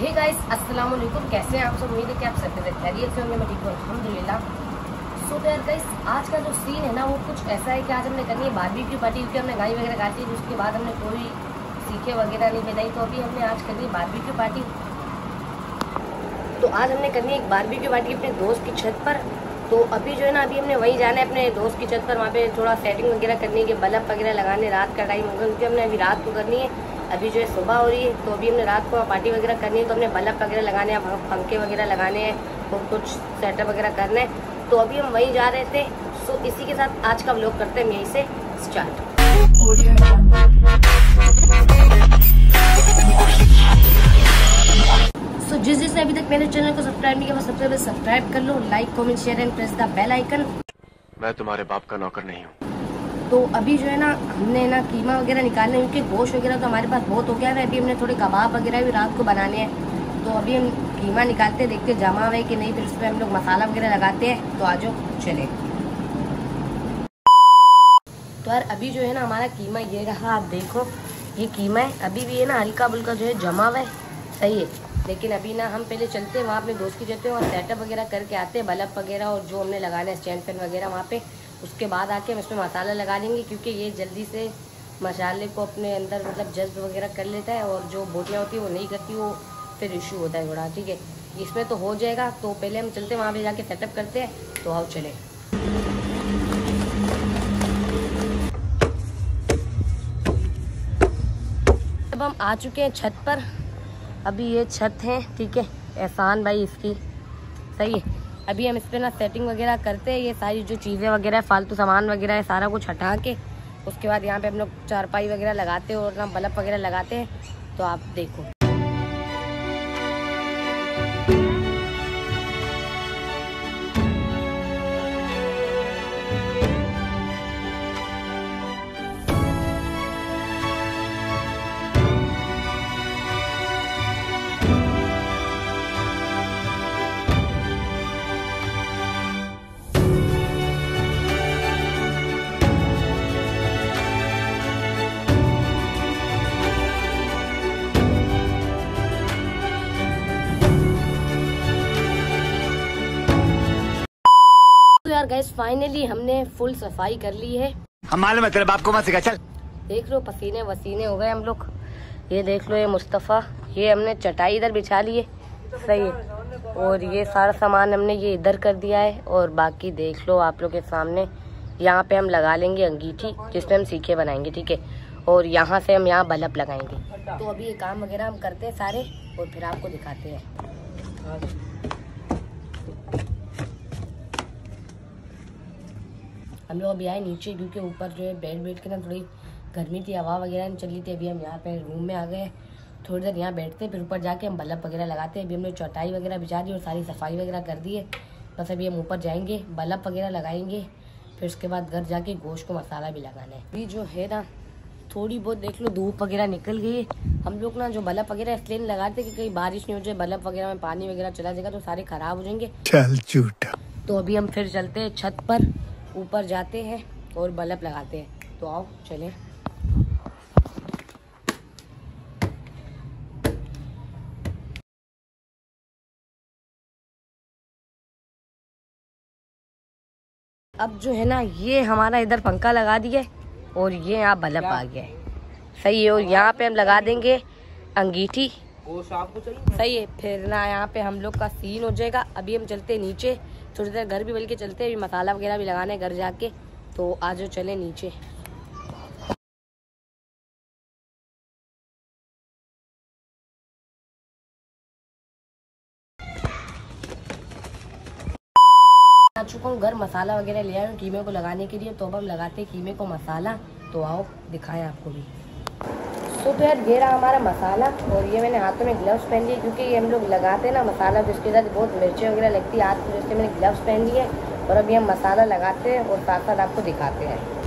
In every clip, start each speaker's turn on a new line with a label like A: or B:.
A: Hey guys अस्सलाम वालेकुम कैसे हैं आप सब? उम्मीद है कि आप सब खैरियत से होंगे। मैं ठीक हूँ, अल्हम्दुलिल्लाह। सो तो यार गाइस आज का जो सीन है ना, वो कुछ ऐसा है कि आज हमने करनी है बारहवीं की पार्टी क्योंकि हमने गाय वगैरह काटी थी, उसके बाद हमने कोई सीखे वगैरह नहीं बनाई तो अभी हमने आज करनी है बारहवीं की पार्टी तो आज हमने करनी है एक बारहवीं की पार्टी अपने दोस्त की छत पर। तो अभी जो है ना, अभी हमने वहीं जाना है अपने दोस्त की छत पर, वहाँ पे थोड़ा सेटिंग वगैरह करनी है बल्ब वगैरह लगाने, रात का टाइम होगा, क्योंकि हमने अभी रात को करनी है। अभी जो है सुबह हो रही है तो अभी हमने रात को पार्टी वगैरह करनी है तो हमने बल्ब वगैरह लगाने हैं पंखे वगैरह लगाने हैं और कुछ सेटअप वगैरह करना है। तो अभी हम वहीं जा रहे थे सो इसी के साथ आज का व्लॉग करते हैं यहीं से स्टार्ट सो जिस जिसने अभी तक मेरे चैनल को सब्सक्राइब नहीं किया, वो सबसे पहले सब्सक्राइब कर लो like comment share and press the bell icon
B: मैं तुम्हारे बाप का नौकर नहीं हूँ।
A: तो अभी जो है ना, हमने ना कीमा वगैरह निकालने क्योंकि गोश्त वगैरह तो हमारे पास बहुत हो गया है। अभी हमने थोड़े कबाब वगैरह भी रात को बनाने हैं। तो अभी हम कीमा निकालते देखते जमा हुए कि नहीं, फिर उसमें हम लोग मसाला वगैरह लगाते हैं। तो आज चले। तो यार, अभी जो है ना हमारा कीमा ये रहा, आप देखो। ये कीमा है, अभी भी है ना हल्का बुल्का जो है जमा हुआ है। सही है। लेकिन अभी ना हम पहले चलते हैं, वहाँ अपने दोस्त की जाते हैं और सेटअप वगैरह करके आते हैं, बल्ब वगैरह और जो हमने लगाना है स्टैंड फ़ैन वगैरह वहाँ पे। उसके बाद आके हम इसमें मसाला लगा लेंगे, क्योंकि ये जल्दी से मसाले को अपने अंदर मतलब जज्ब वगैरह कर लेता है और जो बोटियाँ होती है वो नहीं करती, वो फिर इशू होता है थोड़ा, ठीक है? इसमें तो हो जाएगा तो पहले हम चलते हैं, वहाँ पर जाके सेटअप करते हैं तो आओ चले। अब हम आ चुके हैं छत पर। अभी ये छत है, ठीक है? एहसान भाई इसकी। सही है? अभी हम इस पर ना सेटिंग वगैरह करते हैं, ये सारी जो चीज़ें वगैरह फालतू सामान वगैरह है, सारा कुछ हटा के, उसके बाद यहाँ पे हम लोग चारपाई वगैरह लगाते हैं और ना बल्ब वगैरह लगाते हैं तो आप देखो। यार गैस फाइनली हमने फुल सफ़ाई कर ली है।
B: हम मालूम है तेरे बाप को मत सिखा चल।
A: देख लो पसीने वसीने हो गए हम लोग। ये देख लो ये मुस्तफ़ा ये हमने चटाई इधर बिछा ली है। सही है। और ये सारा सामान हमने ये इधर कर दिया है। और बाकी देख लो आप लोग के सामने यहाँ पे हम लगा लेंगे अंगीठी जिसमें हम सीखे बनाएँगे ठीक है? और यहाँ से हम यहाँ बल्ब लगाएँगे। तो अभी ये काम वगैरह हम करते हैं सारे और फिर आपको दिखाते हैं। हम लोग अभी आए नीचे क्योंकि ऊपर जो है बेड बैठ के ना थोड़ी गर्मी थी हवा वगैरह नहीं चल थी। अभी हम यहाँ पे रूम में आ गए। थोड़ी देर यहाँ बैठते हैं फिर ऊपर जाके हम बल्ब वगैरह लगाते हैं। अभी हमने चौटाई वगैरह बिछा दी और सारी सफ़ाई वगैरह कर दी है। बस अभी हम ऊपर जाएँगे बल्ब वगैरह लगाएँगे। फिर उसके बाद घर जाके गोश्त को मसाला भी लगाना है। अभी जो है ना थोड़ी बहुत देख लो धूप वगैरह निकल गई है। हम लोग ना जो बल्ब वगैरह इसलिए नहीं लगाते कि कहीं बारिश नहीं हो जाए बल्ब वगैरह में पानी वगैरह चला जाएगा तो सारे खराब हो जाएँगे।
B: चल झूठा।
A: तो अभी हम फिर चलते हैं छत पर। ऊपर जाते हैं और बल्ब लगाते हैं। तो आओ चले। अब जो है ना ये हमारा इधर पंखा लगा दिया और ये यहाँ बल्ब आ गया है। सही है और यहाँ पे हम लगा देंगे अंगीठी। सही है, फिर ना यहाँ पे हम लोग का सीन हो जाएगा। अभी हम चलते हैं नीचे, थोड़ी देर घर भी बल्कि चलते हैं, अभी मसाला वगैरह भी लगाने घर जाके तो आज चले नीचे। आ चुका हूँ, घर मसाला वगैरह ले आया कीमे को लगाने के लिए तो अब हम लगाते हैं कीमे को मसाला। तो आओ, दिखाएँ आपको भी। तो फिर ये रहा हमारा मसाला और ये मैंने हाथों में ग्लव्स पहन लिए क्योंकि ये हम लोग लगाते हैं ना मसाला जिसके इसके साथ बहुत मिर्चें वगैरह लगती है। हाथ में जिससे मैंने ग्लव्स पहन लिए और अभी हम मसाला लगाते हैं और साथ साथ आपको दिखाते हैं।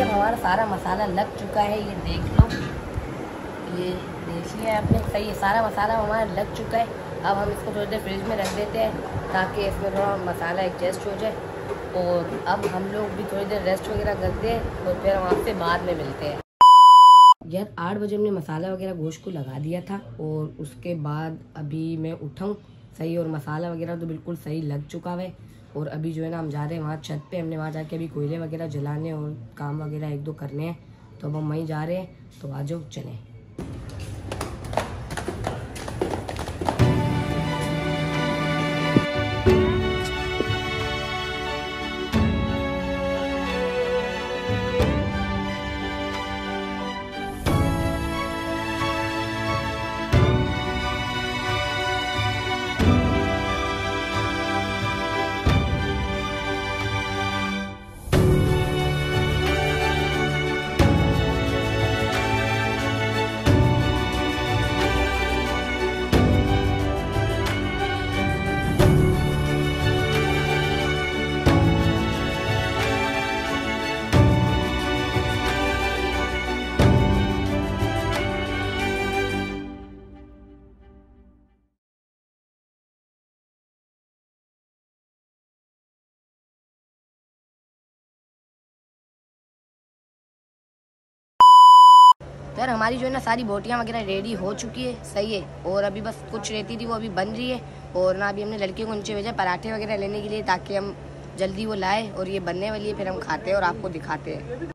A: हमारा सारा मसाला लग चुका है, ये देख लो। ये देख लिया आपने, सही है, सारा मसाला हमारा लग चुका है। अब हम इसको थोड़ी देर फ्रिज में रख देते हैं, ताकि इसमें थोड़ा मसाला एडजस्ट हो जाए। और अब हम लोग भी थोड़ी देर रेस्ट वगैरह करते हैं, और फिर हम आपसे बाद में मिलते हैं। यार, आठ बजे हमने मसाला वगैरह गोश्त को लगा दिया था, और उसके बाद अभी मैं उठाऊँ सही और मसाला वगैरह तो बिल्कुल सही लग चुका है। और अभी जो है ना, हम जा रहे हैं वहाँ छत पे। हमने वहाँ जाके अभी कोयले वगैरह जलाने और काम वगैरह एक दो करने हैं। तो अब हम वहीं जा रहे हैं। तो आ जाओ, चलें। यार हमारी जो है ना सारी बोटियाँ वगैरह रेडी हो चुकी है। सही है। और अभी बस कुछ रहती थी, वो अभी बन रही है। और ना अभी हमने लड़कियों को नीचे भेजा पराठे वगैरह लेने के लिए, ताकि हम जल्दी वो लाए और ये बनने वाली है, फिर हम खाते हैं और आपको दिखाते हैं।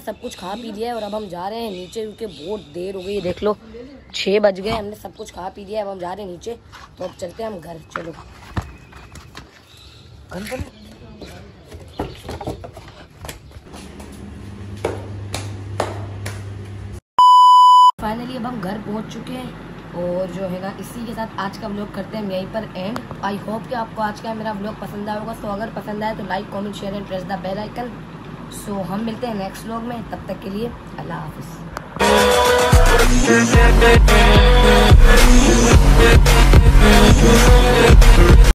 A: सब कुछ खा पी लिया है और अब हम जा रहे हैं नीचे क्योंकि बहुत देर हो गई देख लो। छः बज गए, हमने सब कुछ खा पी लिया है, अब हम जा रहे हैं नीचे। तो अब चलते हैं हम घर, चलो। घर पर फाइनली अब हम घर पहुँच चुके हैं और जो है ना, इसी के साथ आज का ब्लॉग करते हैं यहीं पर एंड आई होप कि आपको आज का मेरा व्लॉग पसंद आया होगा। तो अगर पसंद आए तो like comment share and press the bell icon so हम मिलते हैं नेक्स्ट व्लॉग में तब तक के लिए अल्लाह हाफिज़।